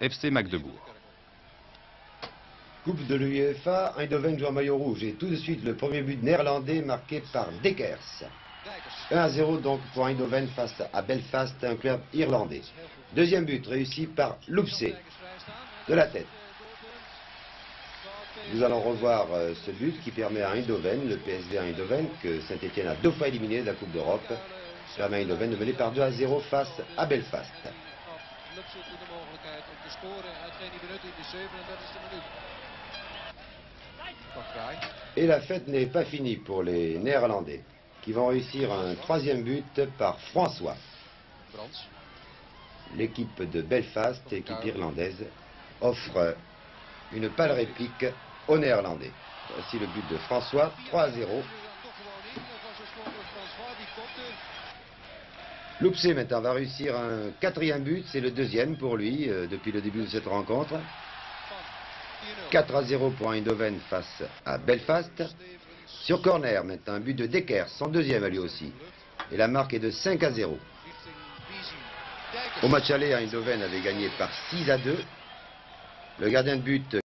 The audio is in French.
FC Magdebourg. Coupe de l'UEFA, Eindhoven joue en maillot rouge et tout de suite le premier but néerlandais marqué par Dekers. 1 à 0 donc pour Eindhoven face à Belfast, un club irlandais. Deuxième but réussi par Loupsé, de la tête. Nous allons revoir euh, ce but qui permet à Eindhoven, le PSV Eindhoven, que Saint-Etienne a deux fois éliminé de la Coupe d'Europe, permet à Eindhoven de mener par 2 à 0 face à Belfast. Lupse toen de mogelijkheid om te scoren. Hetgeen die benut in de 37e minuut. Van Kraai. Et la fête n'est pas finie pour les Néerlandais, qui vont réussir un troisième but par François. L'équipe de Belfast, équipe irlandaise, offre une pâle réplique aux Néerlandais. Voici le but de François, 3 Loupsé maintenant va réussir un quatrième but, c'est le deuxième pour lui euh, depuis le début de cette rencontre. Van 4-0. 4 à 0 pour Eindhoven face à Belfast. Sur corner maintenant, un but de Decker, son deuxième à lui aussi. Et la marque est de 5 à 0. Richting Bizi. Dijkers. Au match aller, Eindhoven avait gagné par 6 à 2. Le gardien de but